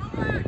Come on.